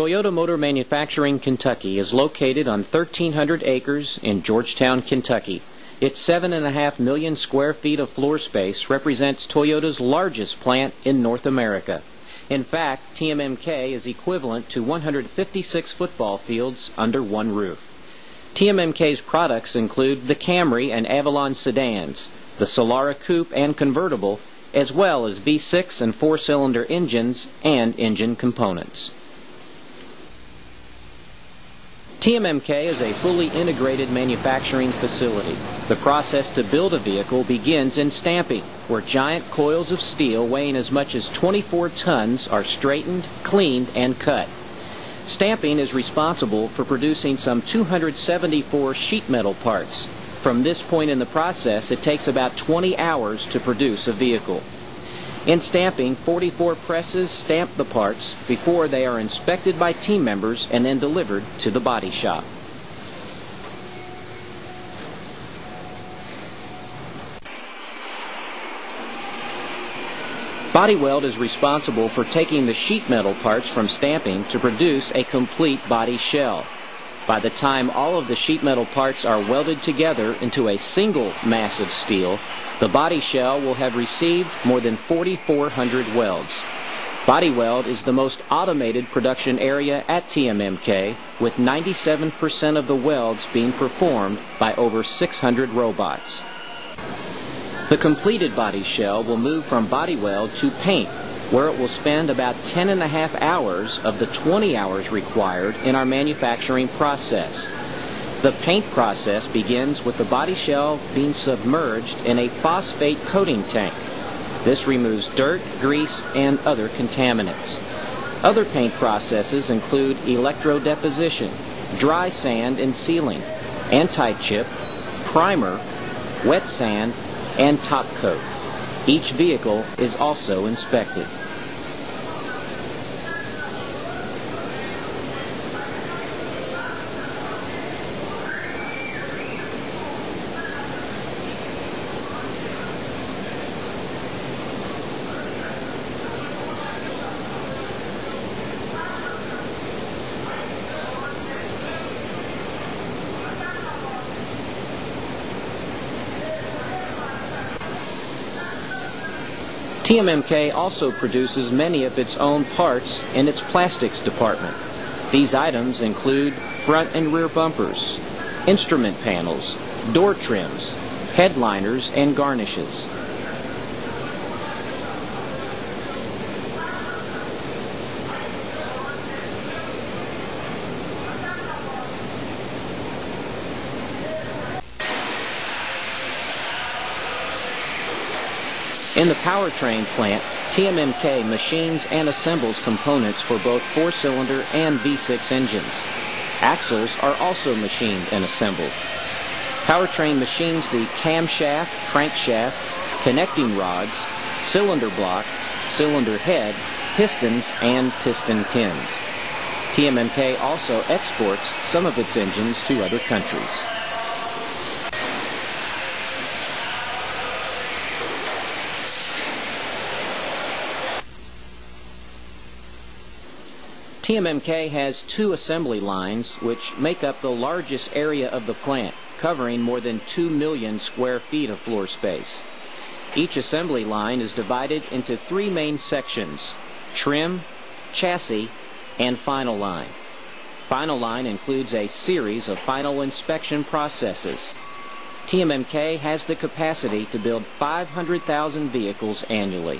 Toyota Motor Manufacturing Kentucky is located on 1,300 acres in Georgetown, Kentucky. Its 7.5 million square feet of floor space represents Toyota's largest plant in North America. In fact, TMMK is equivalent to 156 football fields under one roof. TMMK's products include the Camry and Avalon sedans, the Solara coupe and convertible, as well as V6 and four-cylinder engines and engine components. TMMK is a fully integrated manufacturing facility. The process to build a vehicle begins in stamping, where giant coils of steel weighing as much as 24 tons are straightened, cleaned, and cut. Stamping is responsible for producing some 274 sheet metal parts. From this point in the process, it takes about 20 hours to produce a vehicle. In stamping, 44 presses stamp the parts before they are inspected by team members and then delivered to the body shop. Body Weld is responsible for taking the sheet metal parts from stamping to produce a complete body shell. By the time all of the sheet metal parts are welded together into a single mass of steel, the body shell will have received more than 4,400 welds. Body Weld is the most automated production area at TMMK, with 97% of the welds being performed by over 600 robots. The completed body shell will move from body weld to paint, where it will spend about 10 and a half hours of the 20 hours required in our manufacturing process. The paint process begins with the body shell being submerged in a phosphate coating tank. This removes dirt, grease, and other contaminants. Other paint processes include electrodeposition, dry sand and sealing, anti-chip, primer, wet sand, and top coat. Each vehicle is also inspected. TMMK also produces many of its own parts in its plastics department. These items include front and rear bumpers, instrument panels, door trims, headliners, and garnishes. In the powertrain plant, TMMK machines and assembles components for both four-cylinder and V6 engines. Axles are also machined and assembled. Powertrain machines the camshaft, crankshaft, connecting rods, cylinder block, cylinder head, pistons, and piston pins. TMMK also exports some of its engines to other countries. TMMK has two assembly lines which make up the largest area of the plant, covering more than 2 million square feet of floor space. Each assembly line is divided into three main sections, trim, chassis, and final line. Final line includes a series of final inspection processes. TMMK has the capacity to build 500,000 vehicles annually.